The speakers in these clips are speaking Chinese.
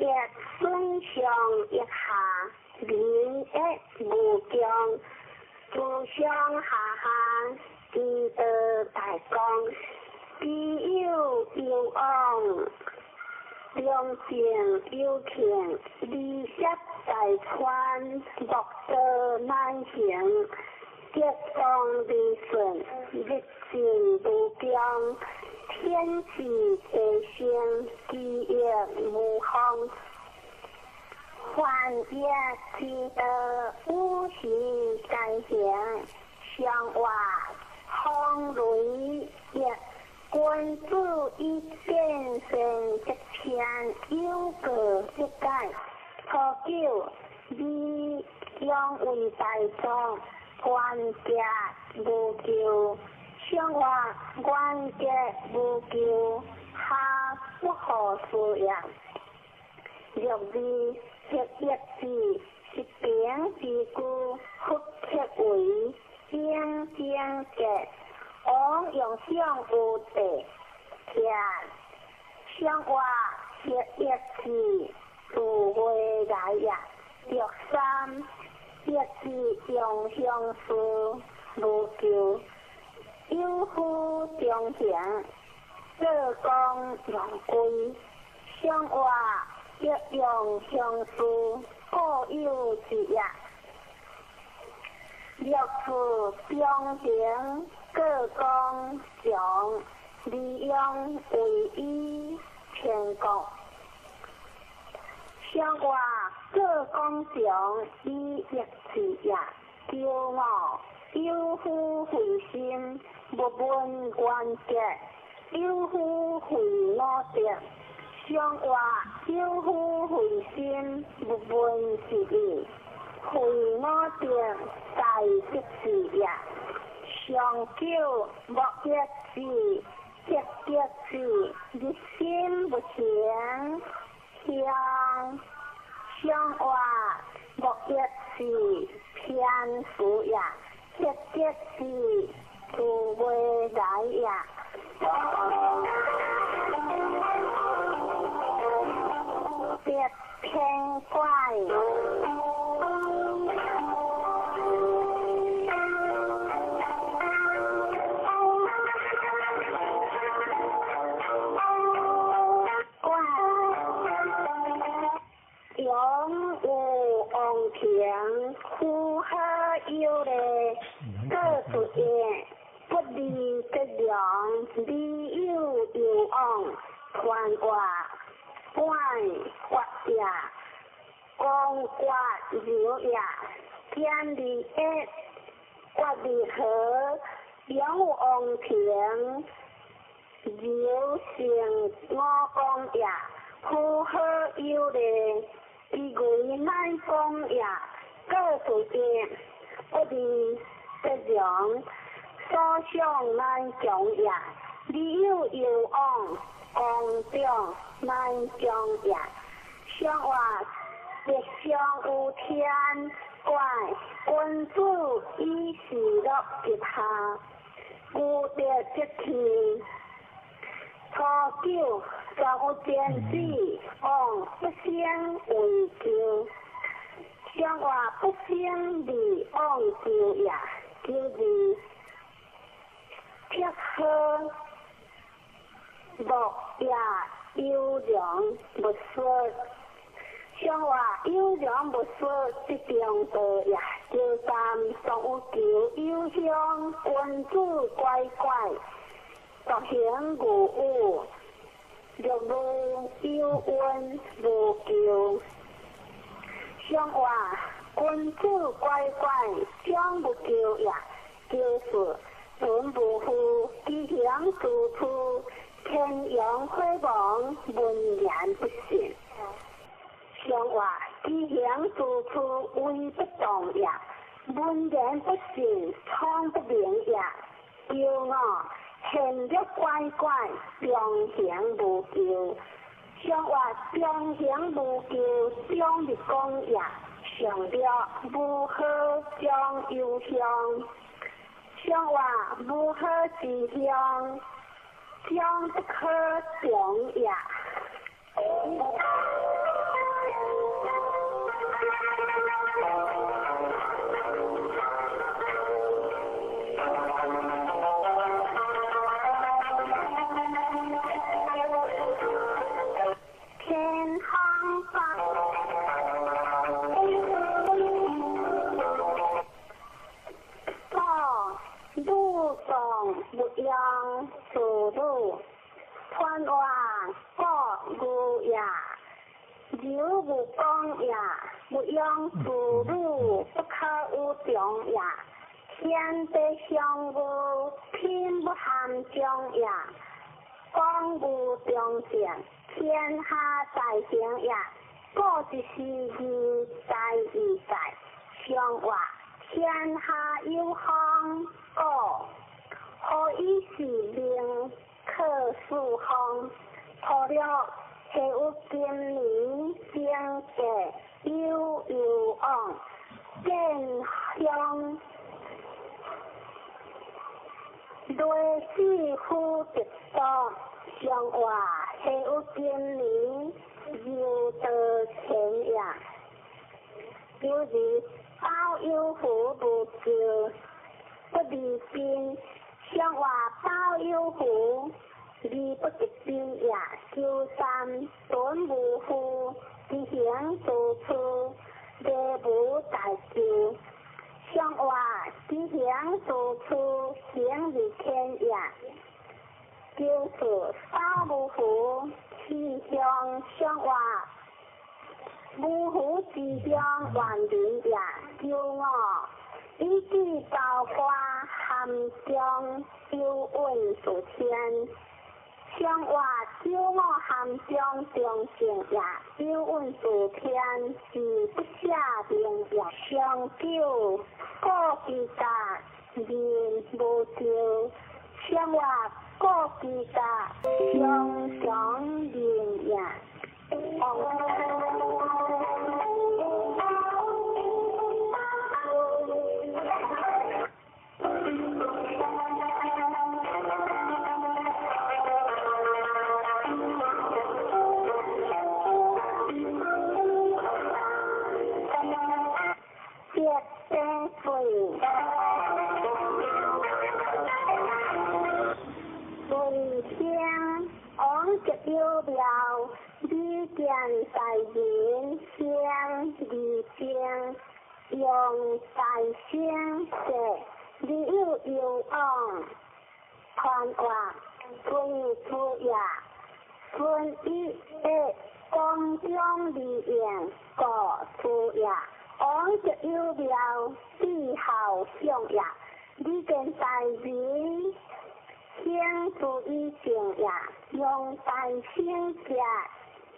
一孙上一下，连一无疆，自相下下，地得大江，地有有昂，良田有田，利息在川，莫得难行，结当利顺，日进不疆。天气地星，地业无空，幻业积得无形在行，相话风雷也，关注一变成一片有个一改，初九你将为大众关家无救。相话关节无救，下不可思议。六字七一字，一边之故，复七为边边节。我用相无地，天相话七一字，不会来呀。六三一字用相思无救。有夫忠诚，各公荣归，相话一用相思，各有之业。六夫忠诚，各公强，利用为一天国。相话各公强，以一之业，骄傲有夫回心。不问关节，有夫会我德；相话有夫会心，不问是义。会我德在即是也。上九莫一字，一一字，一心不强。相相话莫一字，偏负也。一一字。不会来呀，别偏怪。往，传话关发呀，光挂流呀，天地一，挂地河，两王平，有性我讲呀，呼喝有嘞，一鬼难讲呀，各不见，不离的良。所向难强呀，理有有往，光中难将呀。相话日相有天怪，君主以事乐吉他，故得吉天。初九朝天子，往不相为救。相话不相离往救呀，救你。贴合莫呀优良不说，像话优良不说，这种的呀，就三上有求优香君子乖乖，独行无误，若无有温无求，像话君子乖乖将不求呀，就是。本不负，吉祥处处，天阳辉煌，文言不逊。相话吉祥处处，威不动呀，文言不逊，苍不灵呀。骄傲，行得乖乖，良祥无咎。相话良祥无咎，将的功呀，上了如何将忧伤？相话如何之乡，将不可长呀。无光呀，不用自路不可有中呀，天地相无天不含中呀，光无中见，天下太平呀，过一时日在一在，相话天下有风过，可以。是令可数风，破了。起有今年经济有有往，见向类似乎直多，相话起有今年有得钱呀，有时包有福不就不离边，相话包有福。你不直边也修三短无夫，自行做出也无大救。相话自行做出行日天也，就是三无夫，气象相话无夫之相万年也，叫我一句道花含江修问数天。相话小我含将中性呀，小问数天是不下定呀，相久过几大面无少，相话过几大相相面呀。在人相离相用在相识，你有有往传话归出呀，分一一光中离言过出呀，往就有了地好相呀，你跟在人相处一情呀，用在相识。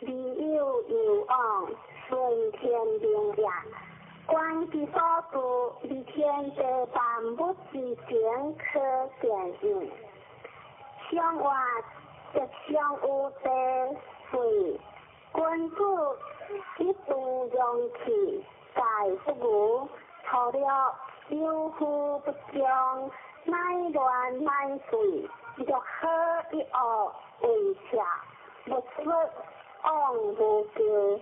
利有有往，顺天灵呀。观之所度，离天地万物之间可见应。相话则相无得随，君主一度用气，在不无。错了有福不将，乃乱乃随，若好一恶为下？不出。往无救，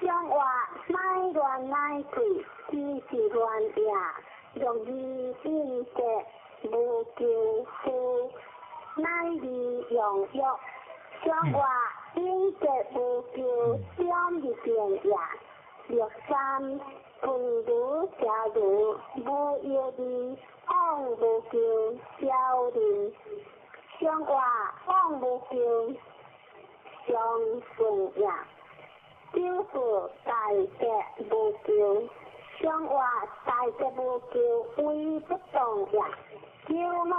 相话乃乱乃贵，只是乱呀。容易变节无救夫，乃利用欲。相话变节无救，相易变呀。若三不如假如，无有利往无救，小利。相话往无救。相顺呀，就是大吉无咎。相话大吉无咎，为不动呀。叫我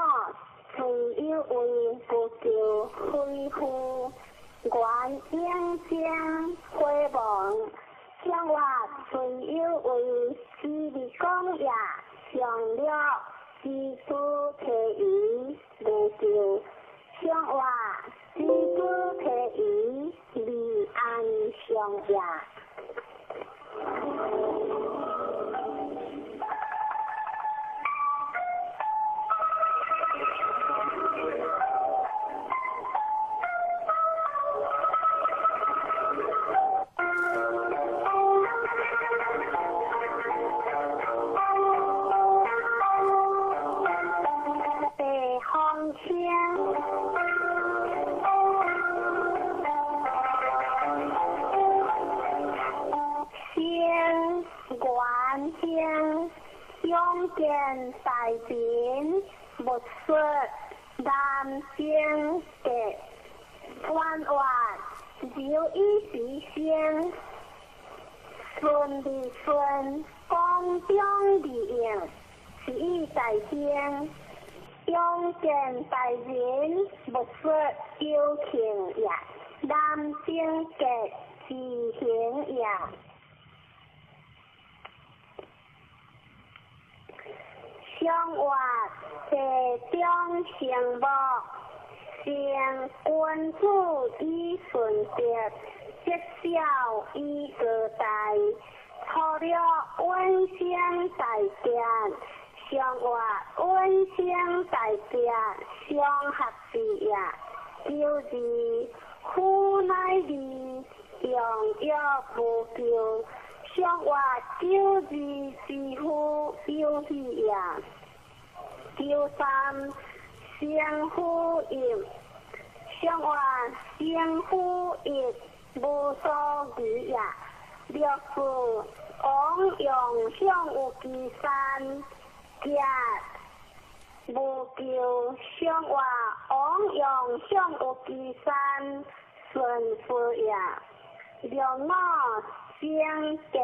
虽有为不求，恢复观音将回望。相话虽有为是力讲呀，上了基础提议无咎。相话。Iya. 经用剑大剑不说，但经的弯弯就一时间，顺的顺，光中的影，是一大经。用剑大剑不说，就停人，但经的自行人。相话社中相报，先君主以顺德，节孝以个大，错了温馨大家。相话温馨大家相合时也，就是苦乃利，用药不救。生活就是是乎有喜呀，第三相互应，相话相互应无所惧呀，六是往用相有其三。也无求生活，往用相有其三，顺服也，两我香的。